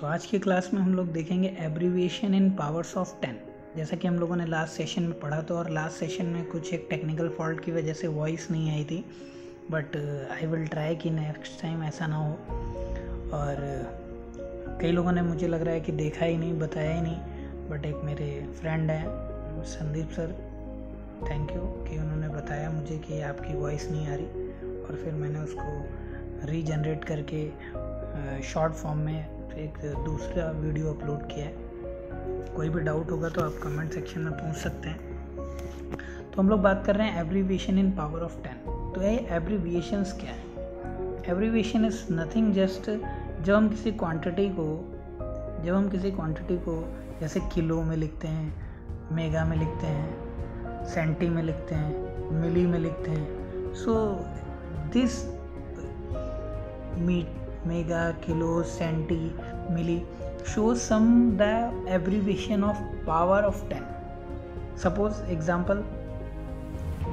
तो आज की क्लास में हम लोग देखेंगे abbreviation in powers of ten जैसा कि हम लोगों ने लास्ट सेशन में पढ़ा था और लास्ट सेशन में कुछ एक टेक्निकल फॉल्ट की वजह से वॉइस नहीं आई थी। बट आई विल ट्राई कि नेक्स्ट टाइम ऐसा ना हो। और uh, कई लोगों ने मुझे लग रहा है कि देखा ही नहीं बताया ही नहीं। बट एक मेरे फ्रेंड हैं संदीप सर। थैंक यू कि उन्होंने बताया मुझे कि आपकी वॉइस नहीं आ रही। और फिर मैंने उसको रीजनरेट करके शॉर्ट uh, फॉर्म में एक दूसरा वीडियो अपलोड किया है। कोई भी डाउट होगा तो आप कमेंट सेक्शन में पूछ सकते हैं। तो हम लोग बात कर रहे हैं abbreviation in power of ten तो ये एब्रीविएशंस क्या है? एब्रीविएशन इज़ नथिंग जस्ट जब हम किसी क्वांटिटी को, जब हम किसी क्वांटिटी को जैसे किलो में लिखते हैं मेगा में लिखते हैं सेंटी में लिखते हैं मिली में लिखते हैं। So this meet mega, kilo, centi, milli shows some the abbreviation of power of 10. Suppose example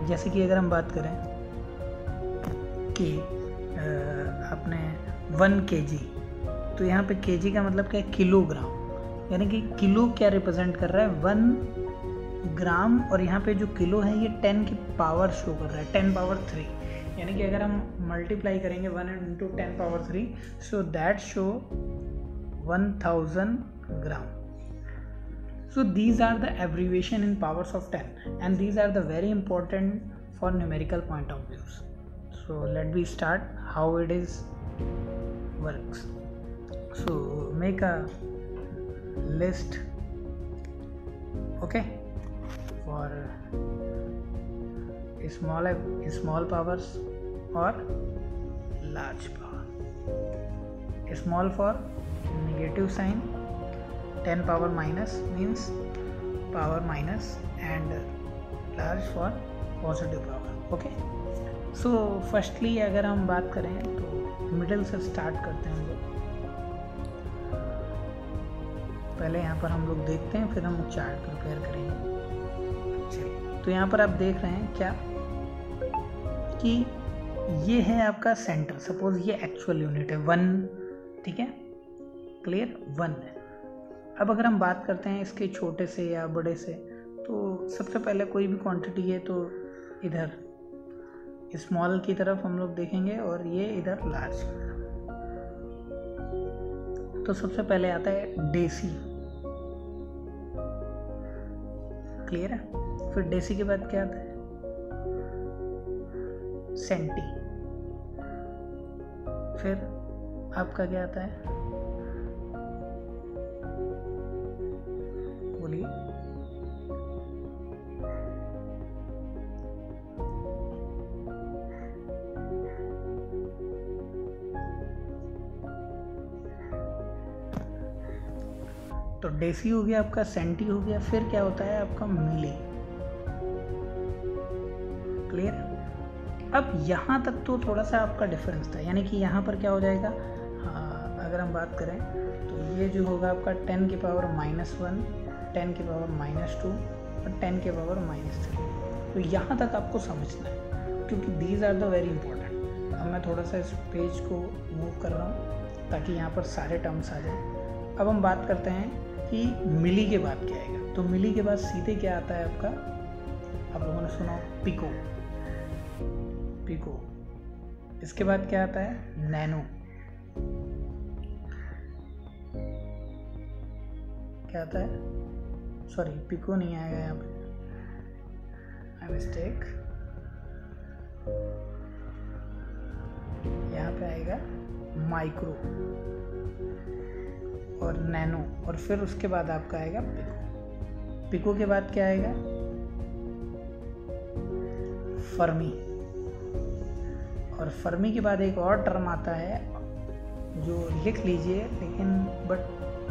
जैसे कि अगर हम बात करें कि अपने वन के जी तो यहाँ पे के जी का मतलब क्या है? किलोग्राम। यानी कि किलो क्या रिप्रेजेंट कर रहा है? वन ग्राम और यहाँ पे जो किलो है ये टेन की पावर शो कर रहा है टेन पावर थ्री यानी कि अगर हम मल्टीप्लाई करेंगे one into ten power three so that show one thousand gram so these are the abbreviation in powers of ten and these are the very important for numerical point of views so let be start how it is work so make a list okay for small small powers और large power small for negative sign 10 power minus means power minus and large for positive power okay so firstly अगर हम बात करें तो middle से start करते हैं हम लोग। पहले यहाँ पर हम लोग देखते हैं, फिर हम चार्ट प्रिपेयर करेंगे। चलिए तो यहाँ पर आप देख रहे हैं क्या? कि ये है आपका सेंटर सपोज़ ये एक्चुअल यूनिट है वन ठीक है? क्लियर वन है. अब अगर हम बात करते हैं इसके छोटे से या बड़े से तो सबसे पहले कोई भी क्वांटिटी है तो इधर स्मॉल की तरफ़ हम लोग देखेंगे और ये इधर लार्ज की तरफ़। तो सबसे पहले आता है डेसी क्लियर है? फिर डेसी के बाद क्या आता है? सेंटी। फिर आपका क्या आता है? बोलिए। तो डेसी हो गया आपका, सेंटी हो गया, फिर क्या होता है आपका, मिली। क्लियर? अब यहाँ तक तो थोड़ा सा आपका डिफरेंस था यानी कि यहाँ पर क्या हो जाएगा? हाँ, अगर हम बात करें तो ये जो होगा आपका टेन के पावर माइनस वन टेन के पावर माइनस टू और टेन के पावर माइनस थ्री। तो यहाँ तक आपको समझना है क्योंकि these are the very important अब मैं थोड़ा सा इस पेज को मूव कर रहा हूँ ताकि यहाँ पर सारे टर्म्स आ जाए। अब हम बात करते हैं कि मिली के बाद क्या आएगा। तो मिली के बाद सीधे क्या आता है आपका? आप लोगों ने सुना पिको पिको। इसके बाद क्या आता है? नैनो। क्या आता है? सॉरी पिको नहीं आएगा यहाँ पे। आई मिस्टेक यहाँ पे आएगा माइक्रो और नैनो। और फिर उसके बाद आपका आएगा पिको। पिको के बाद क्या आएगा? फर्मी और फर्मी के बाद एक और टर्म आता है, जो लिख लीजिए, लेकिन but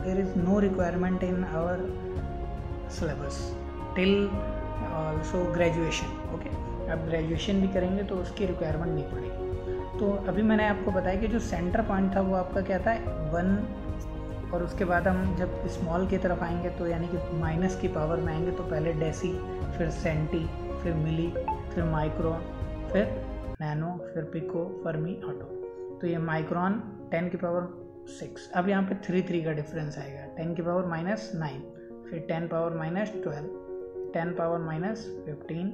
there is no requirement in our syllabus till also graduation okay आप ग्रेजुएशन भी करेंगे तो उसकी रिक्वायरमेंट नहीं पड़ेगी। तो अभी मैंने आपको बताया कि जो सेंटर पॉइंट था वो आपका क्या था? वन और उसके बाद हम जब स्मॉल की तरफ़ आएँगे तो यानी कि माइनस की पावर में आएँगे तो पहले डेसी फिर सेंटी फिर मिली फिर माइक्रोन फिर नैनो फिर पिको फर्मी ऑटो। तो ये माइक्रोन टेन की पावर सिक्स। अब यहाँ पे थ्री थ्री का डिफरेंस आएगा। टेन की पावर माइनस नाइन, फिर ten power minus twelve, ten power minus fifteen,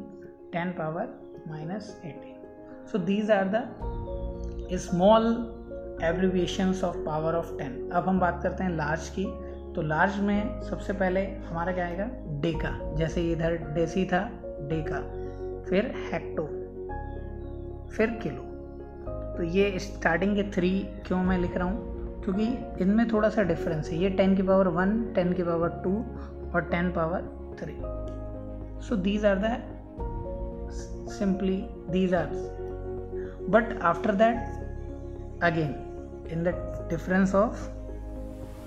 ten power minus eighteen. So these are the small abbreviations of power of ten अब हम बात करते हैं लार्ज की। तो लार्ज में सबसे पहले हमारा क्या आएगा? डेका। जैसे इधर डेसी था, डेका। फिर हेक्टो फिर किलो। तो ये स्टार्टिंग के थ्री क्यों मैं लिख रहा हूँ? क्योंकि इनमें थोड़ा सा डिफरेंस है। ये टेन की पावर वन टेन की पावर टू और ten power three so these are the simply these are but after that again in the difference of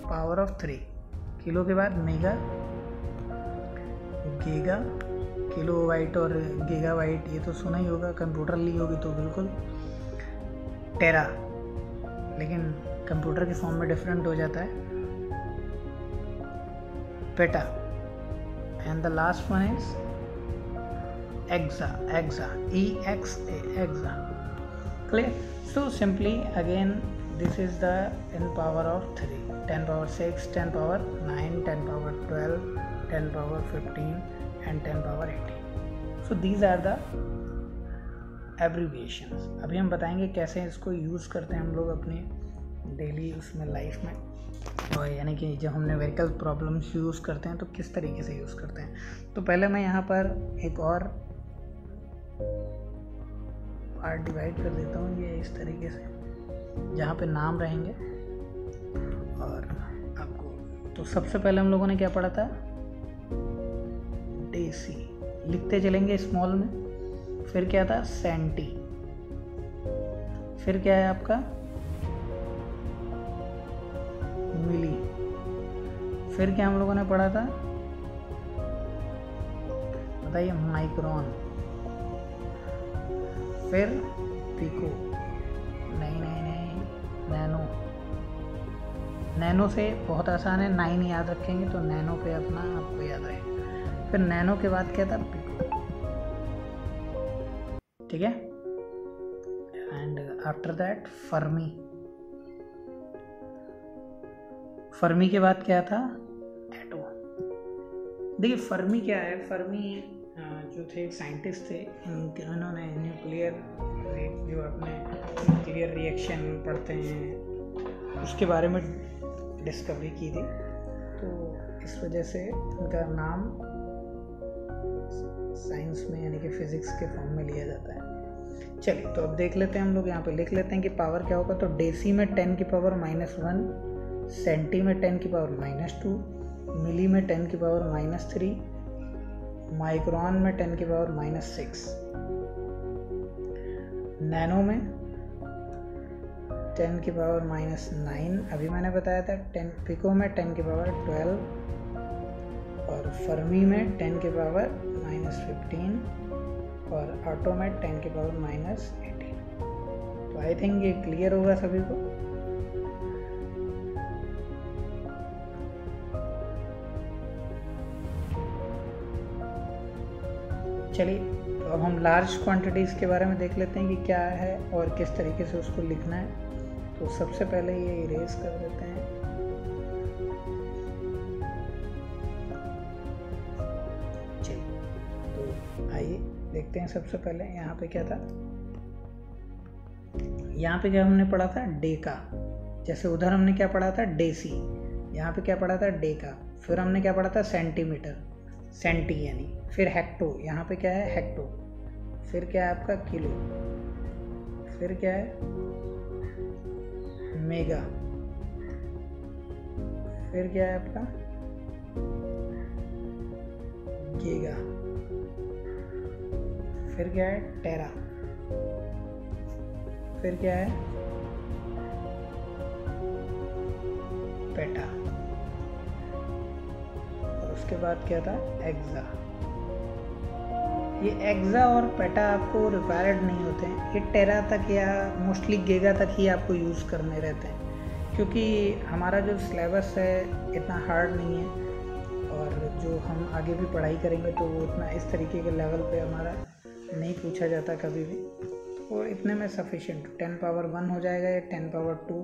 power of three kilo के बाद मेगा, गीगा किलो वाइट और giga white, ये तो सुना ही होगा, computer ली होगी तो बिल्कुल। टेरा। लेकिन कंप्यूटर के फॉर्म में डिफरेंट हो जाता है। Peta. And the last one is exa exa E X A exa clear so simply again this is the in power of 3 10 power 6 10 power 9 10 power 12 10 power 15 and 10 power 18 so these are the abbreviations अभी हम बताएँगे कैसे इसको use करते हैं हम लोग अपने डेली उसमें लाइफ में। और यानी कि जब हमने न्यूमेरिकल प्रॉब्लम्स यूज़ करते हैं तो किस तरीके से यूज़ करते हैं। तो पहले मैं यहाँ पर एक और पार्ट डिवाइड कर देता हूँ ये इस तरीके से, जहाँ पे नाम रहेंगे। और आपको तो सबसे पहले हम लोगों ने क्या पढ़ा था? डेसी लिखते चलेंगे स्मॉल में। फिर क्या था? सेंटी फिर क्या है आपका? मिली। फिर क्या हम लोगों ने पढ़ा था? बताइए माइक्रोन फिर पिको नहीं नहीं नहीं नैनो नैनो से बहुत आसान है नाइन याद रखेंगे तो नैनो पे अपना आपको याद आएगा फिर नैनो के बाद क्या था ठीक है? And after that fermi fermi के बाद क्या था एटो देखिए फर्मी क्या है? फर्मी जो थे साइंटिस्ट थे इन्होंने न्यूक्लियर जो अपने न्यूक्लियर रिएक्शन पढ़ते हैं, उसके बारे में डिस्कवरी की थी। तो इस वजह से उनका नाम साइंस में यानी कि फिज़िक्स के फॉर्म में लिया जाता है। चलिए तो अब देख लेते हैं हम लोग, यहाँ पे लिख लेते हैं कि पावर क्या होगा। तो डेसी में टेन की पावर माइनस वन, सेंटी में टेन की पावर माइनस टू, मिली में टेन की पावर माइनस थ्री, माइक्रोन में टेन की पावर माइनस सिक्स। नैनो में टेन की पावर माइनस नाइन, अभी मैंने बताया था, टेन, पिको में टेन की पावर ट्वेल्व और फर्मी में टेन की पावर माइनस फिफ्टीन और ऑटो में टेन की पावर माइनस एटीन तो आई थिंक ये क्लियर होगा सभी को? चलिए तो अब हम लार्ज क्वांटिटीज़ के बारे में देख लेते हैं कि क्या है और किस तरीके से उसको लिखना है। तो सबसे पहले ये इरेज कर देते हैं। देखते हैं सबसे पहले यहाँ पे क्या था। यहाँ पे क्या हमने पढ़ा था? डेका। जैसे उधर हमने क्या पढ़ा था? डेसी। यहाँ पे क्या पढ़ा था? डेका। फिर हमने क्या पढ़ा था? सेंटीमीटर। सेंटी यानी। फिर हेक्टो। यहाँ पे क्या है? हेक्टो। फिर क्या है आपका? किलो। फिर क्या है? मेगा। फिर क्या है आपका? गीगा। फिर क्या है? टेरा। फिर क्या है? पेटा। और उसके बाद क्या था? एग्जा। ये एग्जा और पेटा आपको रिक्वायर्ड नहीं होते हैं। ये टेरा तक या मोस्टली गेगा तक ही आपको यूज़ करने रहते हैं। क्योंकि हमारा जो सिलेबस है, इतना हार्ड नहीं है। और जो हम आगे भी पढ़ाई करेंगे तो वो इतना इस तरीके के लेवल पे हमारा नहीं पूछा जाता कभी भी। तो इतने में सफिशेंट टेन पावर वन हो जाएगा या ten power two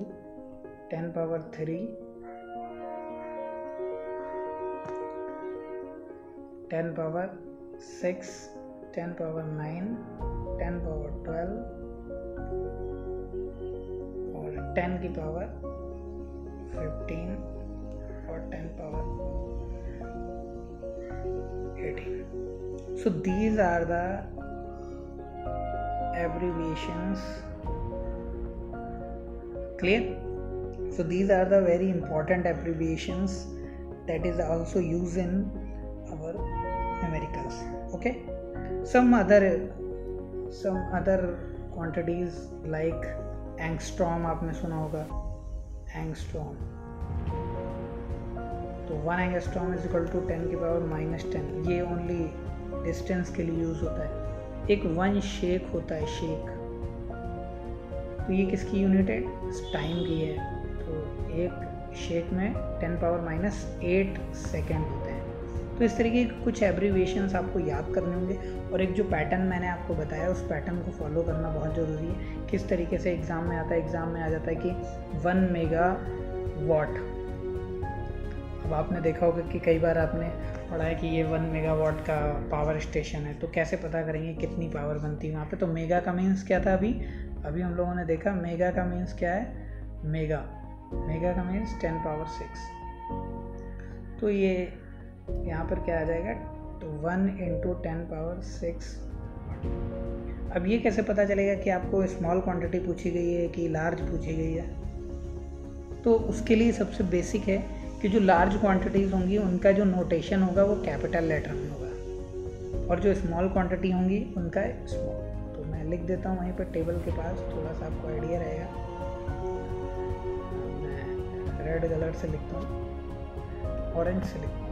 ten power three ten power six ten power nine ten power twelve और टेन की पावर फिफ्टीन और ten power eighteen so these are the abbreviations clear so these are the very important abbreviations that is also used in our numericals okay some other some other quantities like angstrom आपने सुना होगा angstrom तो one angstrom is equal to ten की power minus ten ये only distance के लिए use होता है एक वन शेक होता है शेक तो ये किसकी यूनिट है? टाइम की है. तो एक शेक में ten power minus eight second होते हैं. तो इस तरीके के कुछ एब्रीवेशंस आपको याद करने होंगे और एक जो पैटर्न मैंने आपको बताया, उस पैटर्न को फॉलो करना बहुत ज़रूरी है. किस तरीके से एग्ज़ाम में आता है? एग्ज़ाम में आ जाता है कि वन मेगा वॉट अब आपने देखा होगा कि कई बार आपने पढ़ा है कि ये वन मेगा वाट का पावर स्टेशन है। तो कैसे पता करेंगे कितनी पावर बनती है वहाँ पे? तो मेगा का मीन्स क्या था अभी? अभी हम लोगों ने देखा मेगा का मीन्स क्या है? मेगा मेगा का मीन्स टेन पावर सिक्स तो ये यहाँ पर क्या आ जाएगा? तो one into ten power six अब ये कैसे पता चलेगा कि आपको स्मॉल क्वांटिटी पूछी गई है कि लार्ज पूछी गई है? तो उसके लिए सबसे बेसिक है कि जो लार्ज क्वांटिटीज़ होंगी, उनका जो नोटेशन होगा, वो कैपिटल लेटर में होगा। और जो स्मॉल क्वांटिटी होंगी, उनका स्मॉल तो मैं लिख देता हूँ वहीं पर टेबल के पास, थोड़ा सा आपको आइडिया रहेगा। रेड कलर से लिखता हूँ ऑरेंज से लिखता हूँ।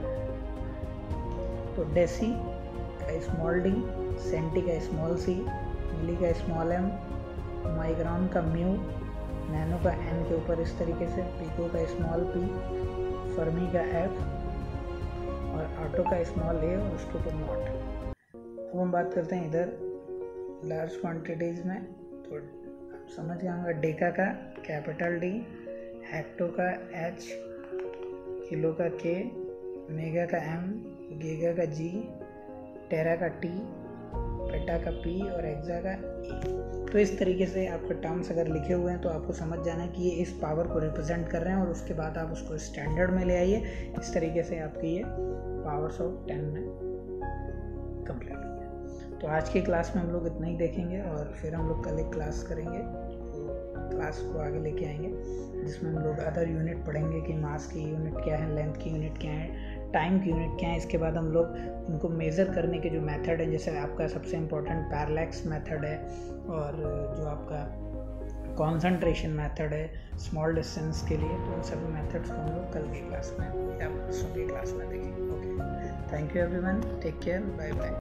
तो डेसी का स्मॉल डी सेंटी का स्मॉल सी मिली का स्मॉल एम माइग्राम का म्यू नैनो का एन के ऊपर इस तरीके से पीको का स्मॉल पी फर्मी का एफ़ और ऑटो का स्मॉल ए और उसके ऊपर नॉट अब हम बात करते हैं इधर लार्ज क्वांटिटीज़ में। तो समझ गया होंगे डेका का कैपिटल डी हेक्टो का एच किलो का के मेगा का एम गीगा का जी टेरा का टी पेटा का पी और एग्जा का e। तो इस तरीके से आपके टर्म्स अगर लिखे हुए हैं तो आपको समझ जाना है कि ये इस पावर को रिप्रेजेंट कर रहे हैं और उसके बाद आप उसको स्टैंडर्ड में ले आइए। इस तरीके से आपकी ये पावर्स ऑफ़ टेन में कंप्लीट तो आज की क्लास में हम लोग इतना ही देखेंगे और फिर हम लोग कल एक क्लास करेंगे। क्लास को आगे लेके आएँगे, जिसमें हम लोग अदर यूनिट पढ़ेंगे कि मास की यूनिट क्या है लेंथ की यूनिट क्या है टाइम की यूनिट क्या है, इसके बाद हम लोग उनको मेज़र करने के जो मेथड है, जैसे आपका सबसे इम्पोर्टेंट पैरलैक्स मेथड है, और जो आपका कॉन्सनट्रेशन मेथड है स्मॉल डिस्टेंस के लिए तो उन सभी मेथड्स को हम लोग कल की क्लास में, या परसों की क्लास में देखेंगे। Okay thank you everyone take care bye bye